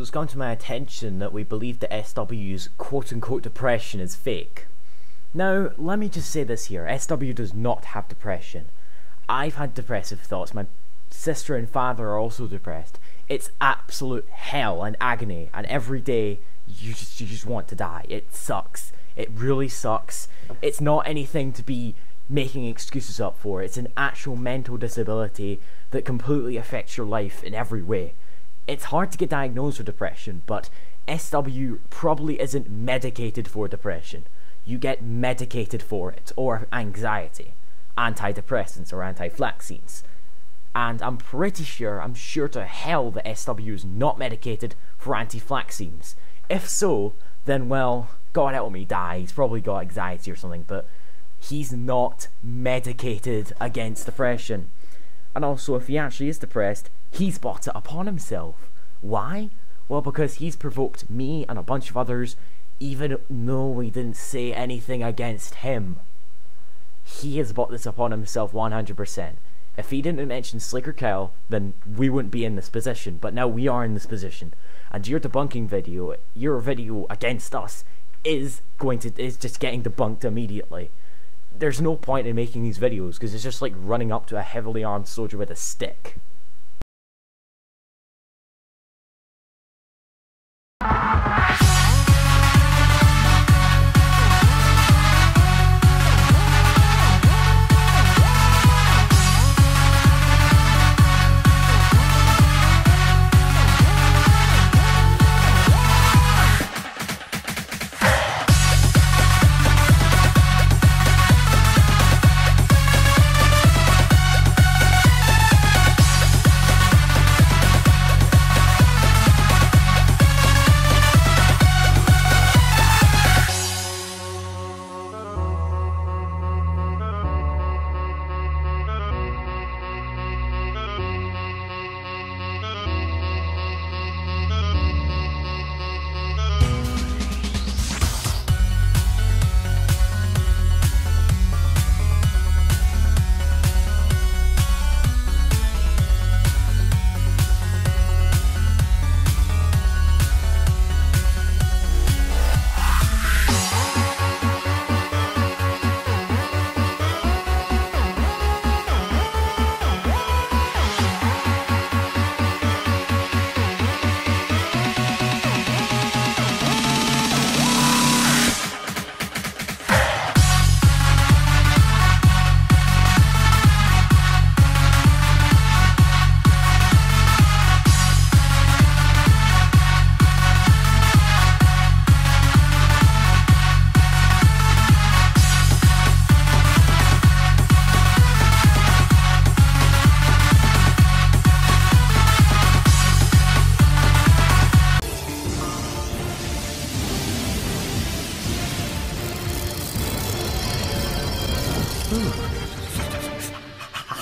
it's come to my attention that we believe the SW's quote unquote depression is fake. Now, let me just say this here SW does not have depression. I've had depressive thoughts, my sister and father are also depressed. It's absolute hell and agony, and every day you just, you just want to die. It sucks. It really sucks. It's not anything to be making excuses up for. It's an actual mental disability that completely affects your life in every way. It's hard to get diagnosed with depression, but SW probably isn't medicated for depression. You get medicated for it, or anxiety, antidepressants, or anti-flaxines. And I'm pretty sure, I'm sure to hell that SW is not medicated for anti-flaxines. If so, then well, God help me die, he's probably got anxiety or something, but he's not medicated against depression. And also, if he actually is depressed, he's brought it upon himself. Why? Well, because he's provoked me and a bunch of others, even though we didn't say anything against him. He has brought this upon himself 100%. If he didn't mention Slicker Kyle, then we wouldn't be in this position, but now we are in this position. And your debunking video, your video against us, is going to is just getting debunked immediately there's no point in making these videos because it's just like running up to a heavily armed soldier with a stick.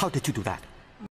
How did you do that?